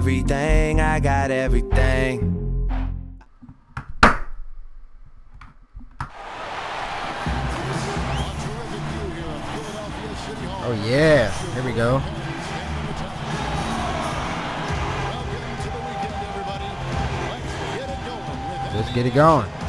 everything, I got everything. Oh yeah, here we go. Let's get it going.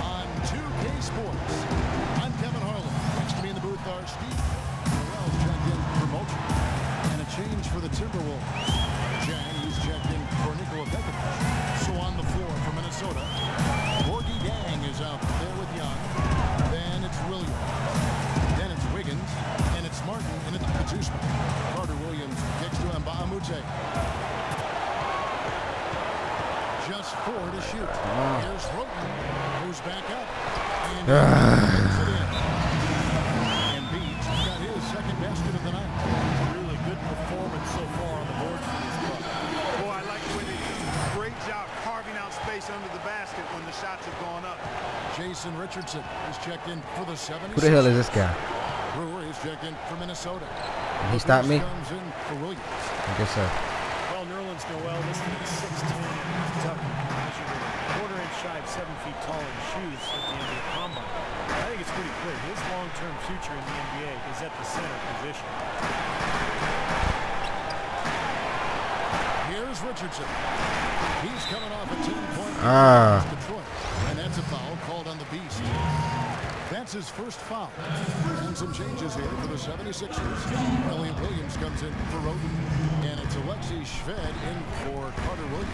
Jason Richardson is checked in for the 76ers. Who the hell is this guy? Brewer is checked in for Minnesota. He stopped me? Comes in for Williams. I guess so. Well, Nerlens Noel, this is 6'10", Kentucky, measured quarter inch shy of seven feet tall in shoes at the NBA Combine. I think it's pretty clear his long-term future in the NBA is at the center position. Here's Richardson. He's coming off a 10-point Ah. against Detroit. And that's a foul called on the Beast. That's his first foul. And some changes here for the 76ers. Elliot Williams comes in for Wroten. And it's Alexei Shved in for Carter Williams.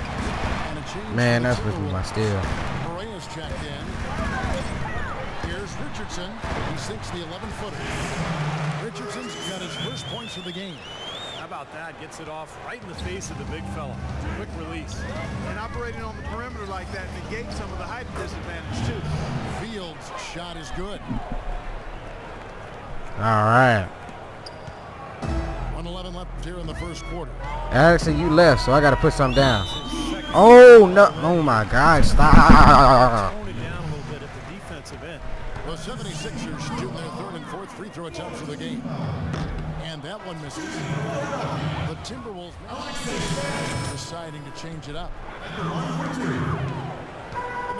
And a change Man, that's supposed to be my steal. Moreira's checked in. Here's Richardson. He sinks the 11-footer. Richardson's got his first points of the game. How about that? Gets it off right in the face of the big fella. Quick release. And operating on the perimeter like that negates some of the height disadvantage, too. Shot is good. All right. 111 left here in the first quarter. Actually, you left, so I got to put something down. Oh no! Oh my God! Stop! Tone it down a little bit at the defensive end. The 76ers shooting their third and fourth free throw attempts of the game. And that one misses. The Timberwolves deciding to change it up.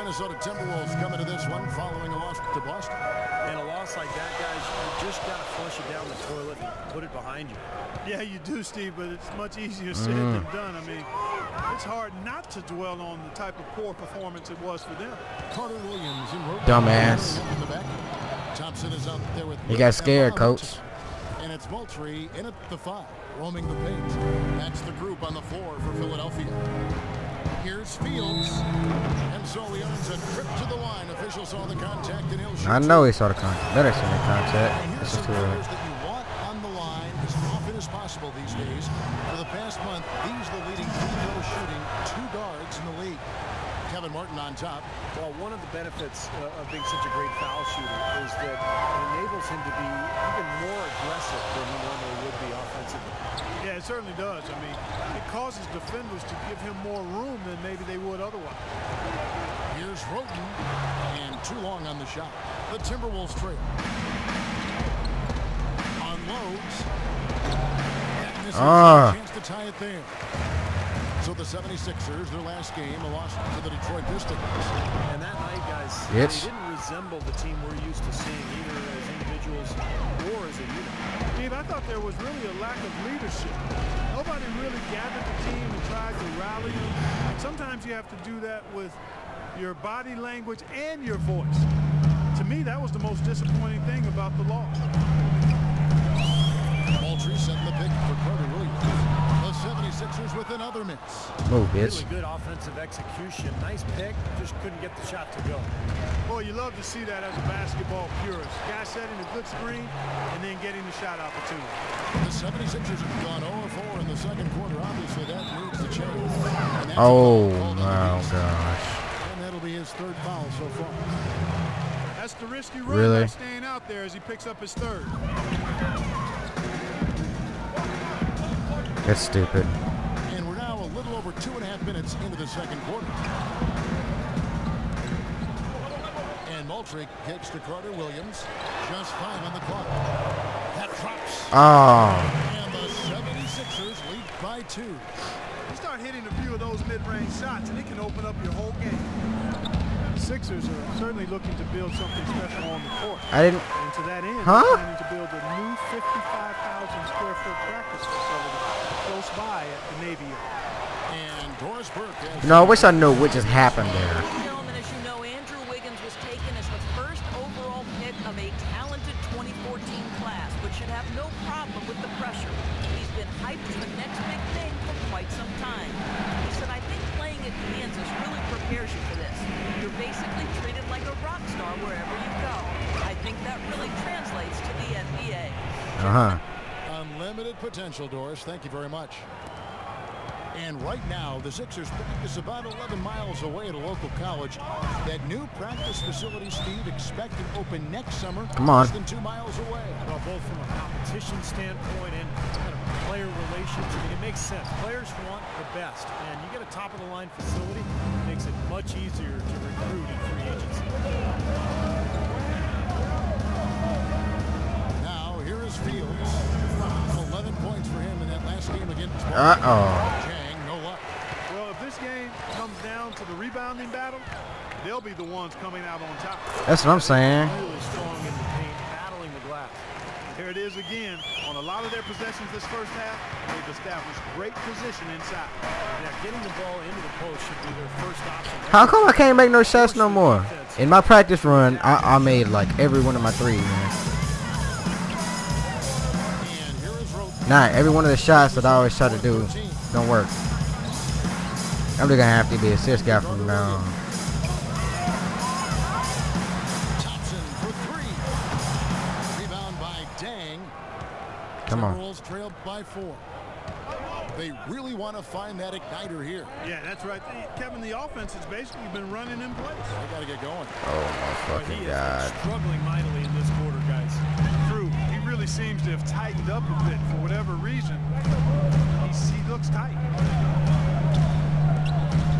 The Minnesota Timberwolves coming to this one following a loss to Boston. And a loss like that, guys, you just got to flush it down the toilet and put it behind you. Yeah, you do, Steve, but it's much easier said mm. than done. I mean, it's hard not to dwell on the type of poor performance it was for them. Carter Williams in road. Dumbass. In the back. Thompson is out there with. You got scared, Mbah coach. And it's Moultrie in at the five, roaming the paint. That's the group on the floor for Philadelphia. Here's Fields. And so he earns a trip to the line. Officials saw the contact and he'll shoot. I know he saw the contact. Better see the contact. This is too early. that you want on the line as often as possible these days. For the past month, these are the leading free throw shooting two guards in the league. Kevin Martin on top. Well, one of the benefits uh, of being such a great foul shooter is that it enables him to be even more aggressive than he normally would be offensively. Yeah, it certainly does. I mean, it causes defenders to give him more room than maybe they would otherwise. Here's Wroten, and too long on the shot. The Timberwolves trail. Unloads. And this Ah. So the 76ers, their last game, a loss to the Detroit Pistons. And that night, guys, It's- they didn't resemble the team we're used to seeing either as individuals or as a unit. Steve, I thought there was really a lack of leadership. Nobody really gathered the team and tried to rally them. And sometimes you have to do that with your body language and your voice. To me, that was the most disappointing thing about the loss. Moultrie setting the pick for Carter Williams. The 76ers with another miss. Move, oh, bitch. Really good offensive execution. Nice pick, just couldn't get the shot to go. Boy, you love to see that as a basketball purist. Guy setting a good screen and then getting the shot opportunity. The 76ers have gone 0-4 in the second quarter. Obviously, that needs to change. And that's a Oh foul called on the my gosh. And that'll be his third foul so far. That's the risky run Really? staying out there as he picks up his third. That's stupid. Two and a half minutes into the second quarter. And Moultrie kicks to Carter Williams. Just five on the clock. That drops. Oh, And the 76ers lead by two. You start hitting a few of those mid-range shots, and it can open up your whole game. The Sixers are certainly looking to build something special on the court. I didn't. And to that end, Huh? they're planning to build a new 55,000 square foot practice facility close by at the Navy Yard. And Doris Burke has You know, I wish I knew what just happened there. Gentlemen, as you know, Andrew Wiggins was taken as the first overall pick of a talented 2014 class, but should have no problem with the pressure. He's been hyped as the next big thing for quite some time. He said, I think playing at Kansas really prepares you for this. You're basically treated like a rock star wherever you go. I think that really translates to the NBA. Uh huh. Unlimited potential, Doris. Thank you very much. And right now, the Sixers practice about 11 miles away at a local college. That new practice facility, Steve, expected to open next summer. Come on. Less than two miles away. Well, both from a competition standpoint and kind of player relations, I mean, it makes sense. Players want the best, and you get a top-of-the-line facility, it makes it much easier to recruit in free agency. Now, here is Fields. 11 points for him in that last game against Uh oh. Chang, no luck. Well, if this game comes down to the rebounding battle, they'll be the ones coming out on top. That's what I'm saying. Really strong in the paint, battling the glass. There it is again. On a lot of their possessions this first half, they've established great position inside. Yeah, getting the ball into the post should be their first option. How come I can't make no shots no more? In my practice run, I, I made like every one of my threes, man. And here is Wroten. Not every one of the shots that I always try to do don't work. I'm just gonna have to be a assist guy from now on. Thompson for three. Rebound by Dieng. Come on. Timberwolves trailed by four. They really want to find that igniter here. Yeah, that's right. The- Kevin, the offense has basically been running in place. They got to get going. Oh my But he fucking god. been struggling mightily in this quarter, guys. True. He really seems to have tightened up a bit for whatever reason. He's, he looks tight.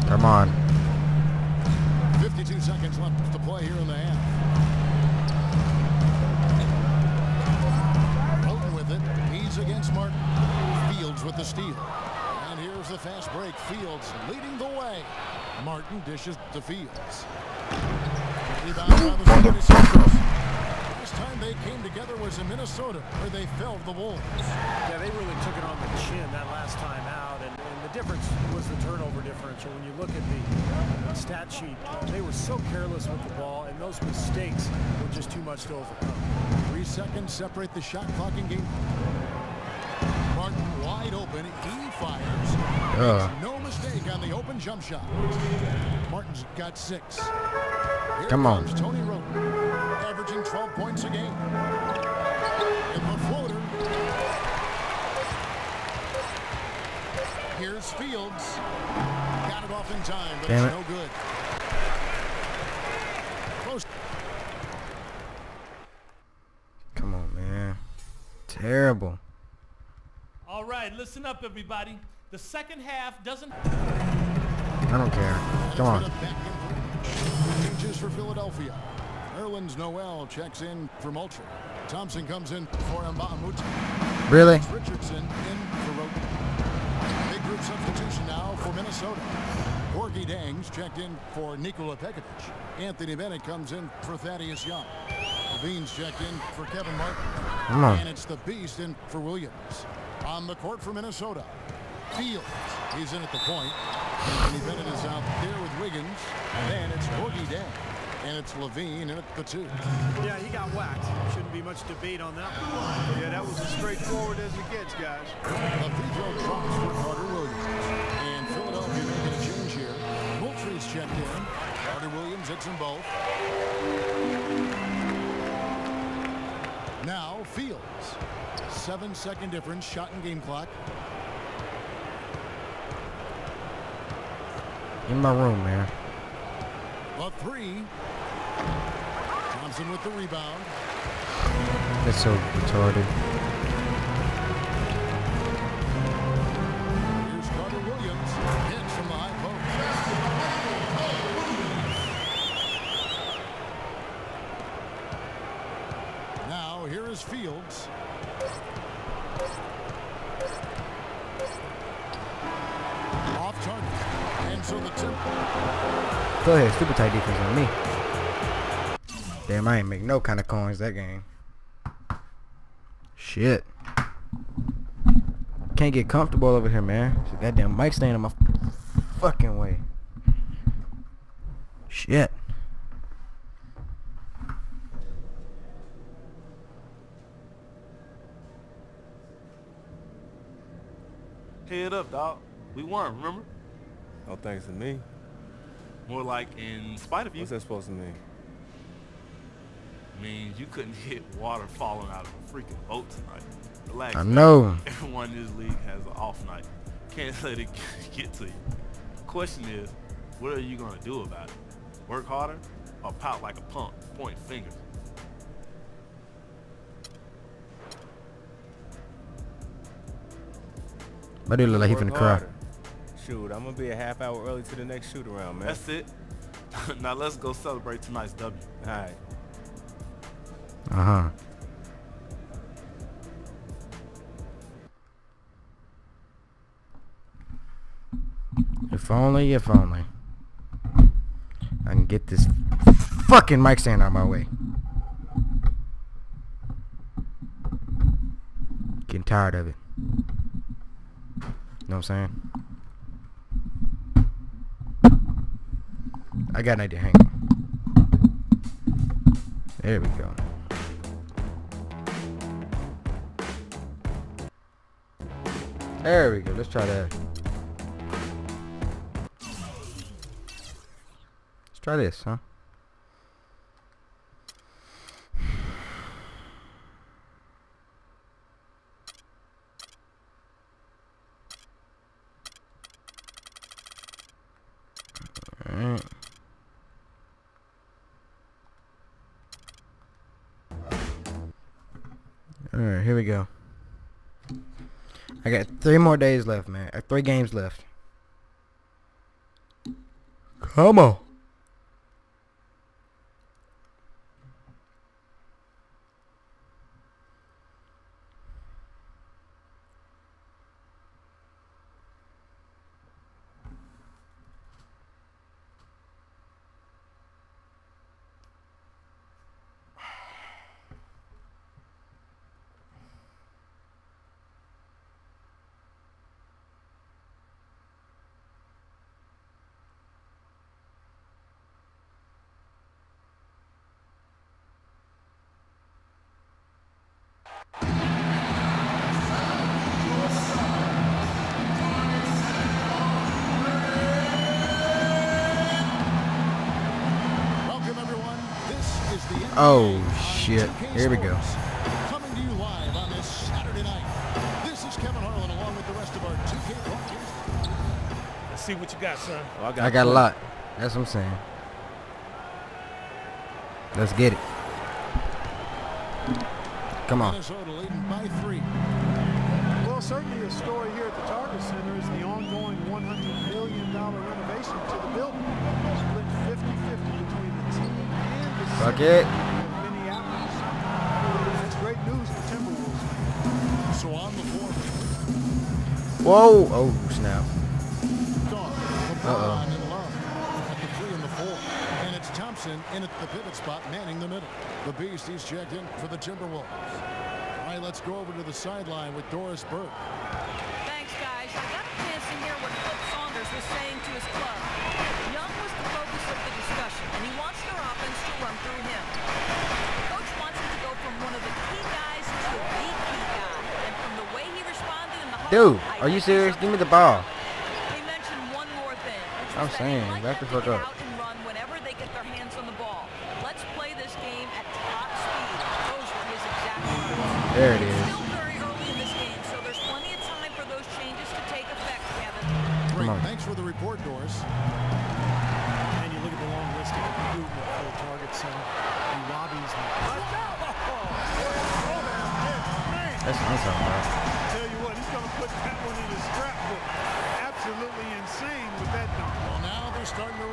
Come on. 52 seconds left to play here in the half. Wroten with it. He's against Martin. Fields with the steal. And here's the fast break. Fields leading the way. Martin dishes to Fields. Rebound by the 76ers. Last time they came together was in Minnesota, where they felled the Wolves. Yeah, they really took it on the chin that last time out, and, and the difference was the turnover differential. When you look at the stat sheet, they were so careless with the ball, and those mistakes were just too much to overcome. Three seconds separate the shot clock and game. Martin wide open. He fires. Ugh. No mistake on the open jump shot. Martin's got six. Here Come on. comes Tony Wroten, averaging 12 points a game. Here's Fields. Got it off in time, but Damn it's it. no good. Close. Come on, man. Terrible. All right, listen up, everybody. The second half doesn't. I don't care. Come on. Changes for Philadelphia. Nerlens Noel checks in for Moultrie. Thompson comes in for Mbah a Moute. Really? Richardson in for Wroten. Big group substitution now for Minnesota. Gorgui Dieng's checked in for Nikola Pekovic. Anthony Bennett comes in for Thaddeus Young. LaVine's checked in for Kevin Martin. Come on. And it's the Beast in for Williams. On the court for Minnesota. Fields. He's in at the point. Anthony Bennett is out there with Wiggins. And then it's Gorgui Dieng. And it's LaVine in at the two. Yeah, he got whacked. Shouldn't be much debate on that one. Yeah, that was as straightforward as it gets, guys. A free throw drops for Carter Williams. And Philadelphia making a change here. Moultrie's checked in. Carter Williams hits them both. Now Fields. Seven second difference, shot and game clock. In my room, man. A three. Thompson with the rebound. That's so retarded. Still had super tight defense on me. Damn, I ain't make no kind of coins that game. Shit. Can't get comfortable over here, man. There's a goddamn mic stand in my fucking way. Shit. Head up, dog. We won, remember? No thanks to me. More like in spite of you. What's that supposed to mean? means you couldn't hit water falling out of a freaking boat tonight. Relax. I man. know. Everyone in this league has an off night. Can't let it get to you. Question is, what are you gonna do about it? Work harder or pout like a punk, point fingers? My dude look like he Work finna cry. harder. Shoot, I'm gonna be a half hour early to the next shoot around, man. That's it. now let's go celebrate tonight's W. All right. Uh huh. If only, if only. I can get this fucking mic stand out of my way. Getting tired of it. You know what I'm saying? I got an idea. Hang on. There we go. There we go. Let's try that. Let's try this, huh? Alright. Alright, here we go. I got three more days left, man. Uh, three games left. Come on. Rest of our 2K. Let's see what you got, son. Well, I got a lot. That's what I'm saying. Let's get it. Come on. Minnesota leading by three. Well, certainly a story here at the Target Center is the ongoing $100 million renovation to the building. Split 50-50 between the team and the Fuck Whoa. Oh, snap. Uh-oh. and Love at the three and the four. And it's Thompson in at the pivot spot, manning the middle. The Beast, he's checked in for the Timberwolves. All right, let's go over to the sideline with Doris Burke. Dude, are you serious? Give me the ball. He mentioned one more thing. which I'm saying, back have the fuck up. out and run whenever they get their hands on the ball. Let's play this game at top speed. Those were his exact words. There It's is. still very early in this game, so there's plenty of time for those changes to take effect, Kevin. Great, on. thanks for the report, Doris. And you look at the long list of improvement for the target center. He lobbies. Oh, oh, oh, That's what I'm talking about.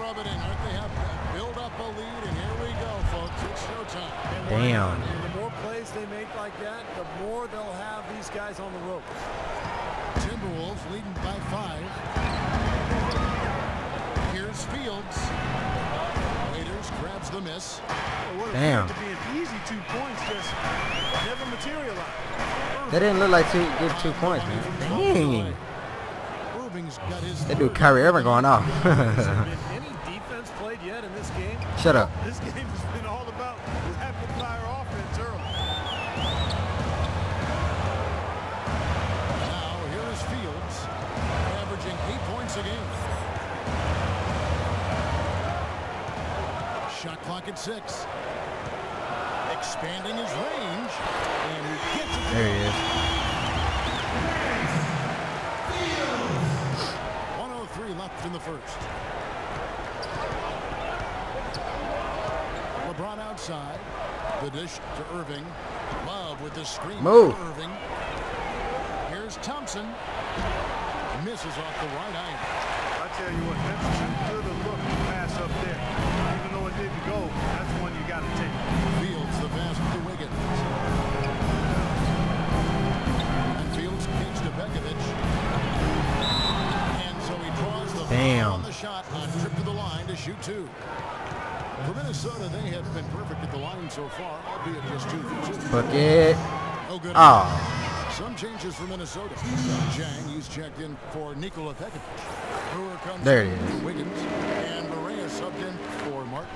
Rub it in. Aren't they have build up a lead? And here we go, folks. It's showtime. Damn. And the more plays they make like that, the more they'll have these guys on the ropes. Timberwolves leading by five. Here's Fields. Waiters grabs the miss. What Damn. to be an easy two points just never materialized. That didn't look like two get two points, man. Dang. Irving's got That dude. Kyrie Irving going off. Shut up. This game has been all about rapid fire offense early. Now here is Fields, averaging eight points a game. Shot clock at six. Expanding his range, and he gets it. There he is. 103 left in the first. LeBron outside. The dish to Irving. Love with the screen. Move. Irving. Here's Thompson. Misses off the right eye. I tell you what, Memphis should have looked to pass up there. Even though it didn't go, that's one you got to take. Fields the pass to Wiggins. And Fields kicks to Pekovic. And so he draws the Damn. foul on the shot on trip to the line to shoot two. For Minnesota, they have been perfect at the line so far, albeit just two for two. Bucket. No good. Oh. Some changes for Minnesota. Dieng, he's checked in for Nikola Pekovic. There it in is. Wiggins. And Barea subbed in for Martin.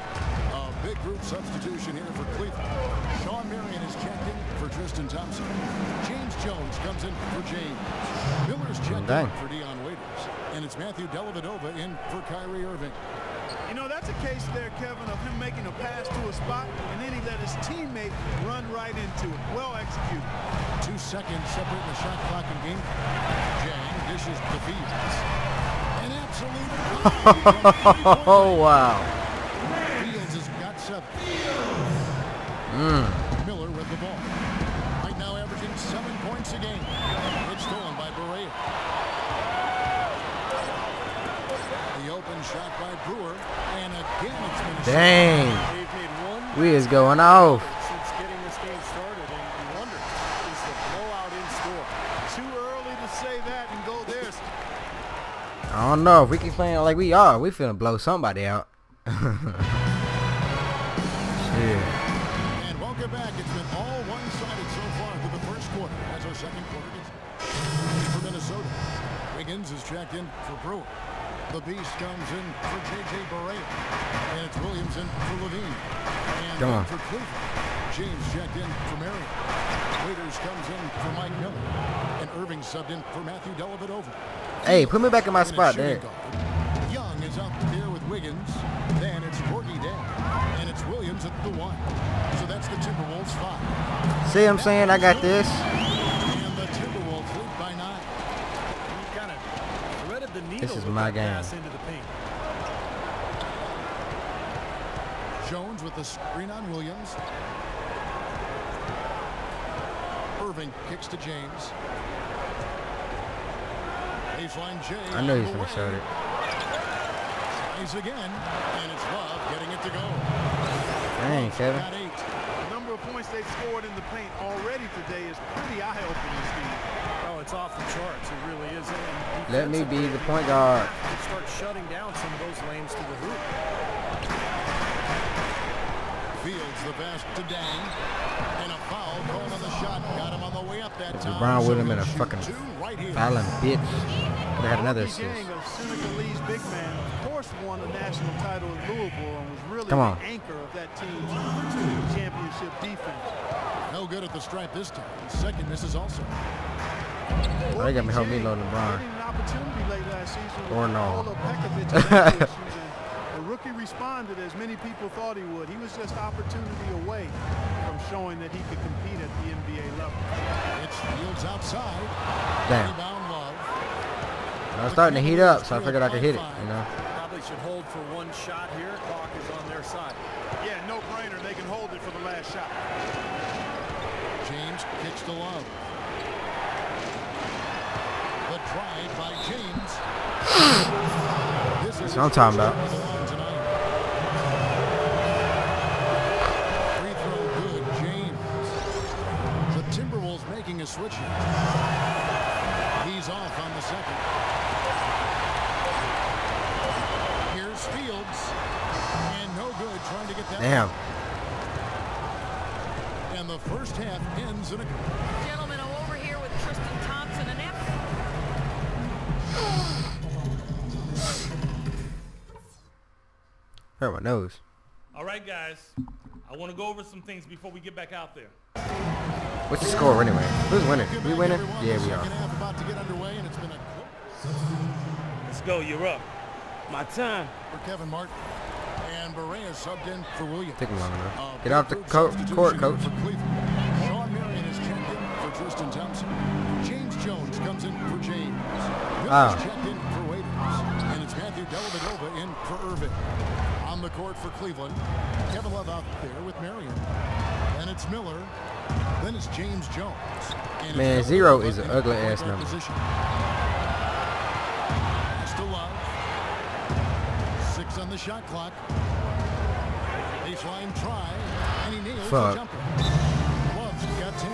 A big group substitution here for Cleveland. Shawn Marion is checked in for Tristan Thompson. James Jones comes in for James. Miller's checked Dang. in for Dion Waiters. And it's Matthew Dellavedova in for Kyrie Irving. You know, that's a case there, Kevin, of him making a pass to a spot, and then he let his teammate run right into it. Well executed. Two seconds separating the shot clock and game. Dieng dishes to Fields. An absolute Oh wow. Fields has got seven. Mm. Miller with the ball. Right now averaging seven points a game. It's stolen by Barea. The open shot by Brewer. And again it's Minnesota. Dang. They've made one We is going off. getting this game started, and you wonder, is the blowout in store? Too early to say that and go there. I don't know if we keep playing like we are. We finna blow somebody out. Shit. And welcome back. It's been all one-sided so far through the first quarter as our second quarter gets for Minnesota. Wiggins is checked in for Brewer. The Beast comes in for J.J. Barea. And it's Williamson for LaVine. And Come on. for Cleveland. James checked in for Marion. Waiters comes in for Mike Miller. And Irving subbed in for Matthew Dellavedova. Hey, put me back in my And spot there. guard. Young is out there with Wiggins. Then it's Gorgui Dieng. And it's Williams at the one. So that's the Timberwolves five. See what I'm saying? I got this. And the Timberwolves lead by nine. He kind of threaded the needle This is my that game. pass into the paint. Jones with the screen on Williams. Irving kicks to James. Baseline J. I know he's gonna shoot it. Tries again, and it's Love getting it to go. Dang, Kevin. Got eight. The number of points they've scored in the paint already today is pretty eye-opening, Steve. It's off the charts. It really is. Let me be the point guard. they Start shutting down some of those lanes to the hoop. Fields the pass to Dieng. And a foul called on the shot. Got him on the way up that time. LeBron so would have a fucking two right here. fouling bitch. Could have had another Bobby assist. Senegalese big man, of course, won a national title in Louisville and was really Come the on. anchor of that team's championship defense. No good at the stripe this time. Second misses also. Oh, they got me help me load LeBron. getting opportunity late last season Or no. Nikola Pekovic and injury issues, and the rookie responded as many people thought he would. He was just opportunity away from showing that he could compete at the NBA level. It's Fields outside. Damn. Rebound Love. I was starting to heat up, so I figured I could hit it, you know. Probably should hold for one shot here. Clock is on their side. Yeah, no brainer. They can hold it for the last shot. James kicks to Love. The try by James. This That's what I'm talking about. the. Free throw good, James. The Timberwolves making a switch here. He's off on the second. Here's Fields. And no good trying to get that. Damn. Hurt my nose. All right, guys. I want to go over some things before we get back out there. What's the score anyway? Who's winning? We back, winning? Yeah, we are. Second half about to get underway, and it's been a close Let's go. You're up. My time. for Kevin Martin. And Barea subbed in for Williams. Taking long enough. Uh, Get off the co- court, coach. For Shawn Marion is checked in for Tristan Thompson. James Jones comes in for James. Bill the court for Cleveland, Kevin Love out there with Marion. And it's Miller. Then it's James Jones. And Man, Dellavedova zero is an ugly ass number. Position. Pass to Love. Six on the shot clock. Baseline try, and he nails Fuck. the jumper. Love's got 10.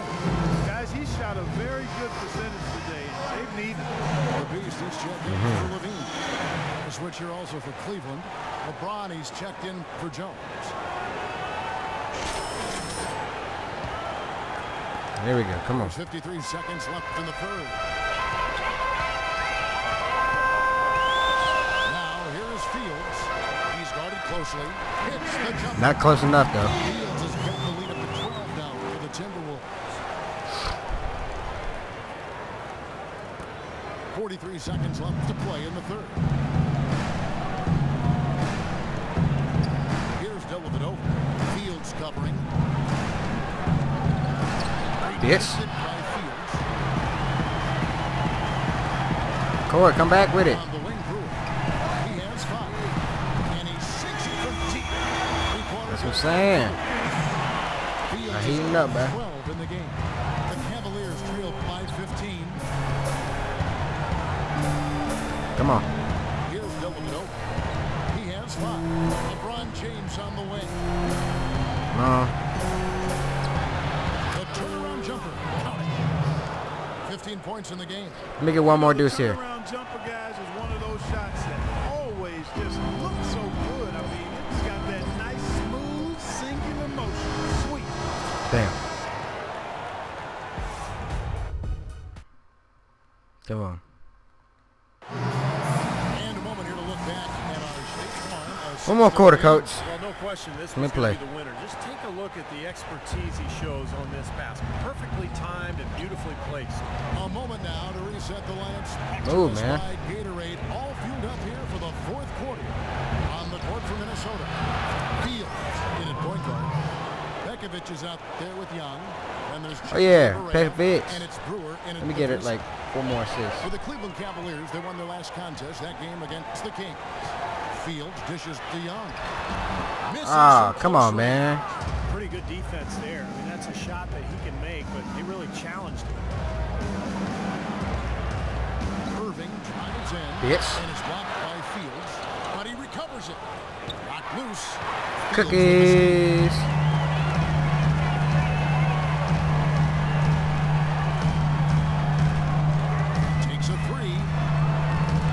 Guys, he shot a very good percentage today. They've needed it. The Beast is checked Mm-hmm. for LaVine. A switch here also for Cleveland. LeBron, he's checked in for Jones. There we go. Come on. 53 seconds left in the third. Now, here is Fields. He's guarded closely. Hits the jumper. Not close enough though. Fields has got the lead up to 12 now for the Timberwolves. 43 seconds left to play in the third. And he sinks it from deep. Three-quarter That's what I'm saying. Now heating up, man. 12 in No. The turnaround jumper. Count it. 15 points in the game. Let me get one more deuce here. turnaround jumper, guys, is one of those shots that always just looks so good. I mean, it's got that nice, smooth, singular motion. Sweet. Damn. Come on. And a moment here to look back at our State Farm. uh, One more quarter, coach. Well, no question, this Let me was play. to be the winner. Just take a look at the expertise he shows on this pass. Perfectly timed and beautifully placed. A moment now to reset the lamps. Move, To the man. Gatorade all fueled up here for the fourth quarter. On the court for Minnesota. Fields in at point guard. Pekovic is out there with Young. And there's Oh, yeah, Barea, Pekovic. And it's Brewer in Let me get it like four more assists. For the Cleveland Cavaliers, they won their last contest, that game against the Kings. Fields dishes to Young. Misses Ah, so come on, man. Pretty good defense there. I mean, that's a shot that he can make, but he really challenged him. Irving drives in. Bitch. And is blocked by Fields. But he recovers it. Knocked loose. Fields Cookies. Takes a three.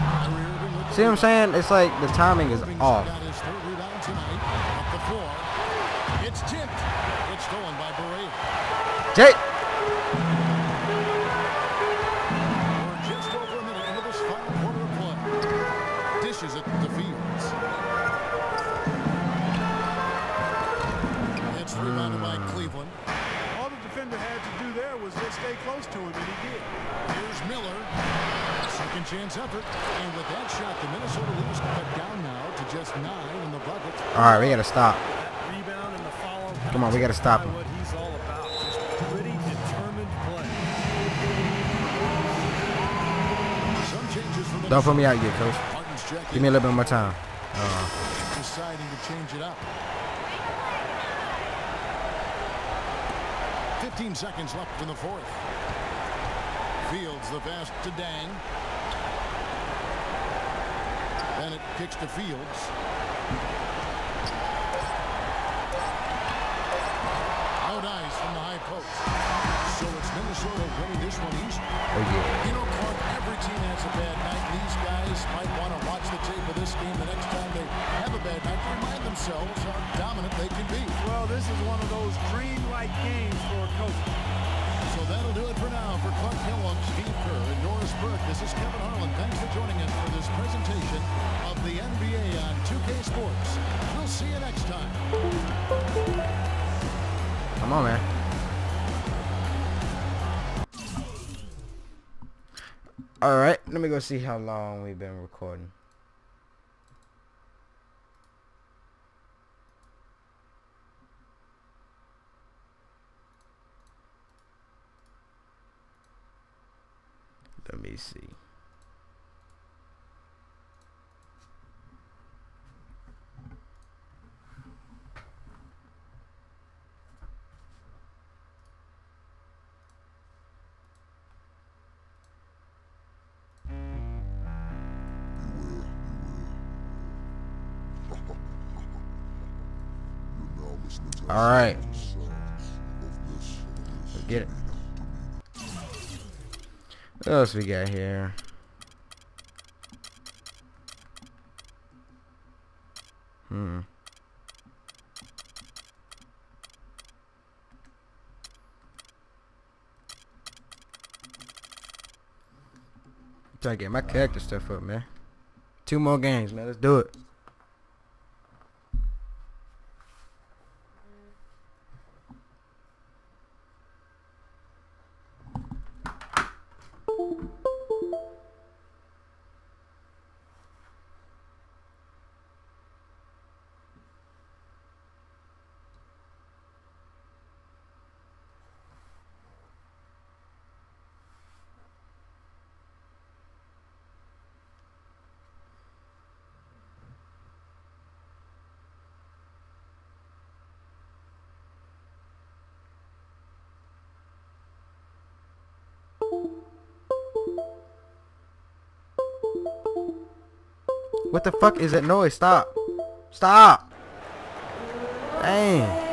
Kyrie Irving with the See what I'm saying? It's like the timing is off. got his third rebound tonight. Up the floor. It's tipped. It's stolen by Barea. Jake. We're just over a minute into this final quarter of play. Dishes it to Fields. It's rebounded by hmm. Cleveland. All the defender had to do there was just stay close to him, and he did. Here's Miller. Second chance effort. And with that shot, the Minnesota leaders cut down now to just nine in the bucket. All right, we gotta stop. That rebound and the follow. Come on, we gotta stop him. Don't put me out yet, coach. Give me a little bit more time. Uh, deciding to change it up. 15 seconds left in the fourth. Fields the pass to Dieng. It kicks to Fields. From the high post. So it's Minnesota winning this one easy. oh yeah. You know, Clark, every team has a bad night. These guys might want to watch the tape of this game the next time they have a bad night to remind themselves how dominant they can be. Well, this is one of those dream-like games for a coach. So that'll do it for now. For Clark Kellogg, Steve Kerr, and Doris Burke, this is Kevin Harlan. Thanks for joining us for this presentation of the NBA on 2K Sports. We'll see you next time. Come on, man. All right, let me go see how long we've been recording. Let me see. All right. Let's get it. What else we got here? Hmm. Trying to get my character stuff up, man. Two more games, man. Let's do it. What the fuck is that noise? Stop. Stop. Dang.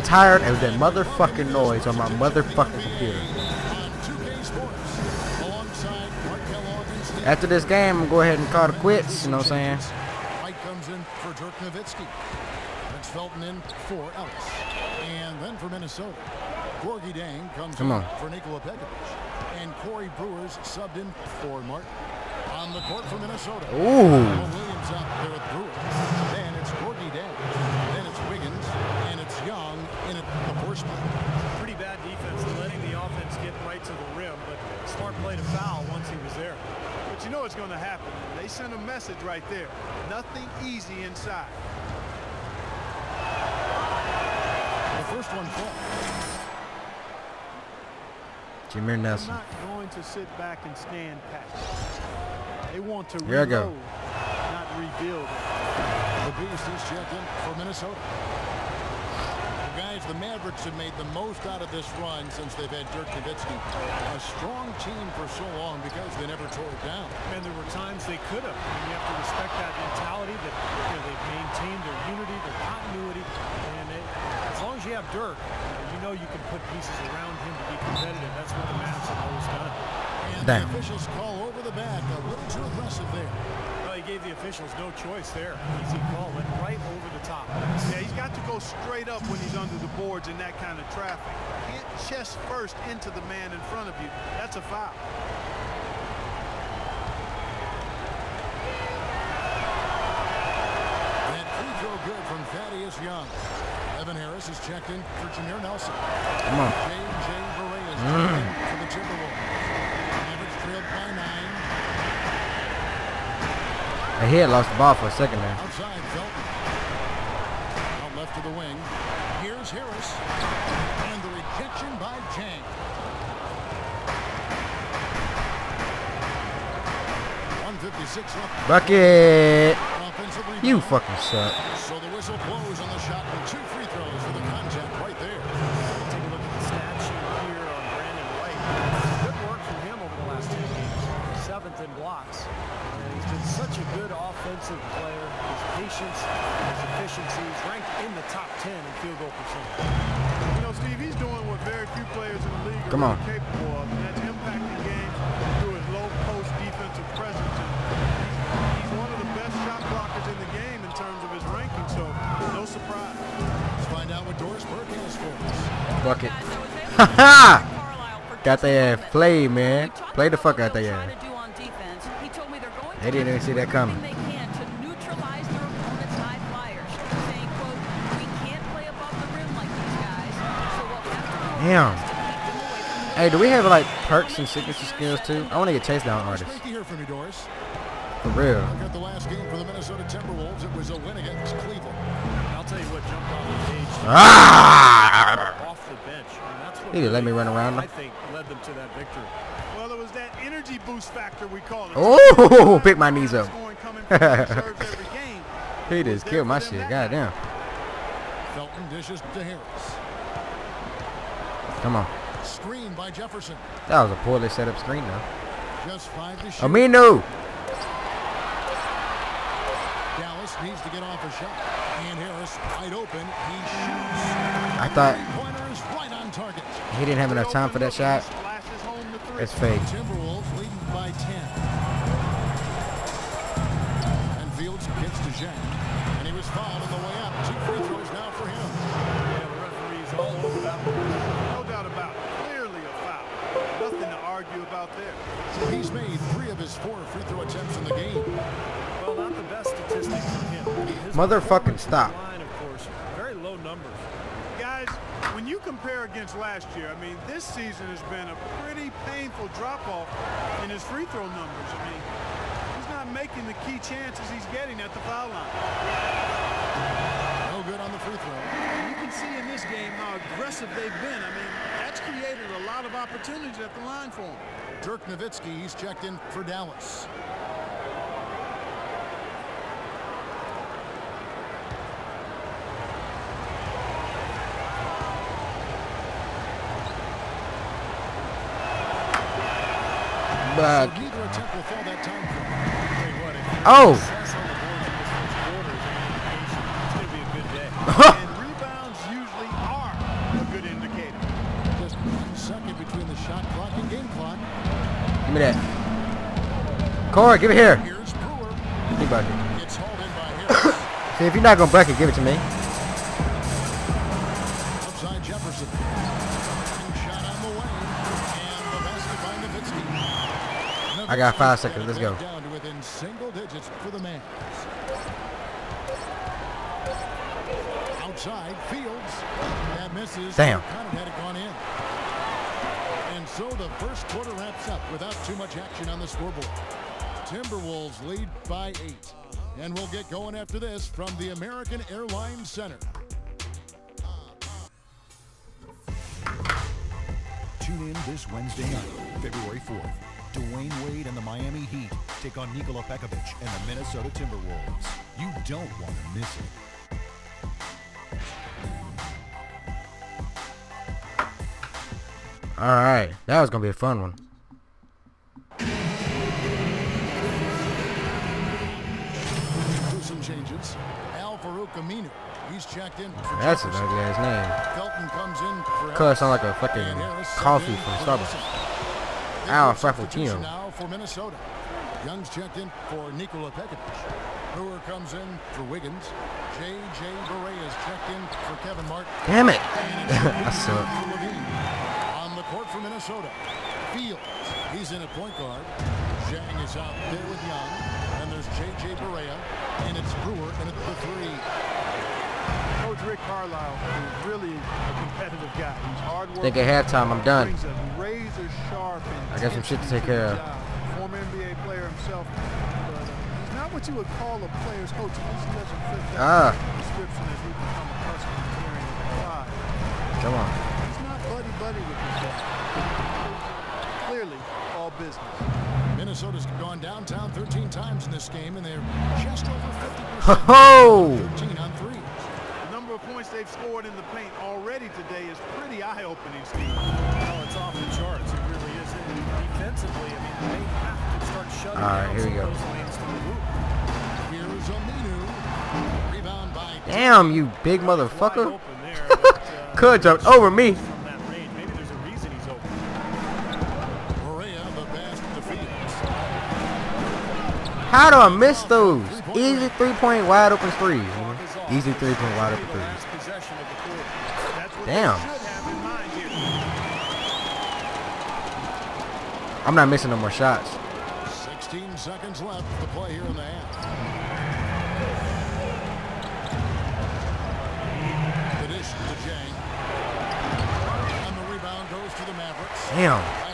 Getting tired of that motherfucking noise on my motherfucking computer. on 2K Sports. Alongside Clark Kellogg and Steve After this game, I'm gonna go ahead and call it quits. You know what I'm saying? White comes in for Dirk Nowitzki. Vince Felton in for Ellis. And then for Minnesota, Gorgui Dieng comes Come in on. for Nikola Pekovic. And Corey Brewers subbed in for Martin. On the court for Minnesota. Ooh. Williams out there with Brewers. Then it's Gorgui Dieng. Then it's Wiggins. And it's Young in at the four spot. Pretty bad defense, letting the offense get right to the rim, but smart play to foul once he was there. But you know what's going to happen. They sent a message right there. Nothing easy inside. The first one falls. Jameer They're Nelson. not going to sit back and stand pat. They want to Here I go. reload, not rebuild. The Beast is checked in for Minnesota. Well, guys, the Mavericks have made the most out of this run since they've had Dirk Nowitzki. A strong team for so long because they never tore it down. And there were times they could have. I mean, you have to respect that mentality that you know, they've maintained their unity, their continuity, and they, as long as you have Dirk, you know you can put pieces around him to be competitive. That's what the Mavs have always done. And Damn. the officials call over the back. A little too aggressive there. Well, he gave the officials no choice there. Easy call, went right over the top. Yeah, he's got to go straight up when he's under the boards in that kind of traffic. Hit chest first into the man in front of you. That's a foul. That free throw good from Thaddeus Young. Devin Harris is checked in for Jameer Nelson. Come on. J.J. Barea is mm. checked for the Timberwolves. Mavericks trailed by nine. He had lost the ball for a second there. Outside, Felton. Out left to the wing. Here's Harris. And the rejection by Dieng. 156 left. Bucket. Offense offensive rebound. You fucking suck. So the whistle blows on the shot and two free offensive player. His patience, his efficiency, he's ranked in the top 10 in field goal percentage. You know, Steve, he's doing what very few players in the league are Come on. really capable of, and that's impacting games through his low post defensive presence. And he's, he's one of the best shot blockers in the game in terms of his ranking, so no surprise. Let's find out what Doris Burke has for us. Bucket. Guys, I was able to Ha ha! to Carlisle for Got just a their ass moment. played, man. Play the fuck out their they'll ass. try to do on defense. He told me they're going They to didn't even see that coming. Damn. best to keep them away from the Hey, do we have like perks and signature skills too? I want to get chase down It's artists. great to hear from you, Doris. For real. Look at the last game for the Minnesota Timberwolves. It was a win against Cleveland. I'll tell you what jumped off the page. Ah! Off the bench. And that's what He didn't let me run around I think led them to that victory. Well, it was that energy boost factor we call it. Oh, pick my knees up. Scoring coming from the reserves every game. He just killed my shit. that night. Goddamn. Felton dishes to Harris. Come on. Screen by Jefferson. That was a poorly set up screen though. Just five to shoot. Aminu. Dallas needs to get off a shot. And Harris wide open. He shoots. I thought right on target. he didn't have enough time for that shot. Flashes home the three. It's fake. Timberwolves leading by 10. And Fields gets to Zhang. And he was fouled on the way up. Two free throws argue about there. He's made three of his four free throw attempts in the game. Well, not the best statistics from him. His Motherfucking stop. Line, of course, very low numbers. Guys, when you compare against last year, I mean, this season has been a pretty painful drop-off in his free throw numbers. I mean, he's not making the key chances he's getting at the foul line. No good on the free throw. You can see in this game how aggressive they've been. I mean, that's created a lot of opportunities at the line for him. Dirk Nowitzki, he's checked in for Dallas. But So shot clock and game clock. give me that. Corey, give it here. Here's Brewer. Bucket. It's hauled in by Harris. See, if you're not gonna bucket, give it to me. Outside Jefferson. Shot on the way. And the basket by Nowitzki. I got five seconds. Let's go. Down to within single digits for the man. Outside Fields. That misses. Damn. O'Connor had it gone in. And so the first quarter wraps up without too much action on the scoreboard. Timberwolves lead by eight. And we'll get going after this from the American Airlines Center. Tune in this Wednesday night, February 4th. Dwyane Wade and the Miami Heat take on Nikola Pekovic and the Minnesota Timberwolves. You don't want to miss it. All right, that was gonna be a fun one. Do some changes. Al-Farouq Aminu. He's checked in for That's an ugly ass name. Felton comes in for Color sound like a fucking coffee from Starbucks. Al Frappuccino. Now for Minnesota. Young's checked in for Nikola Pekovic. Brewer comes in for Wiggins. J.J. Barea is checked in for Kevin Martin. Damn it! I suck. Court for Minnesota. Fields. He's in at point guard. Zhang is out there with Young. And there's J.J. Barea. And it's Brewer in at the three. Coach Rick Carlisle is really a competitive guy. He's hard working. Think at halftime I'm done. Razor sharp I got some shit to take care of. Former NBA player himself, but uh, he's not what you would call a player's coach. At least he doesn't fit that Ah. description as we become accustomed to hearing at the five. Come on. He's not buddy buddy with his guy. Clearly, all business. Minnesota's gone downtown 13 times in this game, and they're just over 50%. Ho-ho! 13 on threes. The number of points they've scored in the paint already today is pretty eye-opening, Steve. Well, it's off the charts. It really is. And defensively, I mean, they have to start shutting All right, down here we go. those lanes to the. Here's Aminu. Rebound by Damn, you big Wide motherfucker. open there, but, uh, Could jumped over me. How do I miss those? Easy three-point wide open threes. Easy three-point wide open threes. Last possession of the quarter. That's what Damn. they should have in mind here. I'm not missing no more shots. 16 seconds left to play here in the half. The dish to Jang. And the rebound goes to the Mavericks. Damn.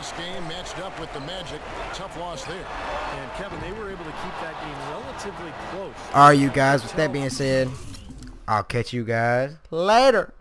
Last matched up with the Magic. Tough loss there. And Kevin, they were able to keep that game relatively close. All right, you guys. With that being said, I'll catch you guys later.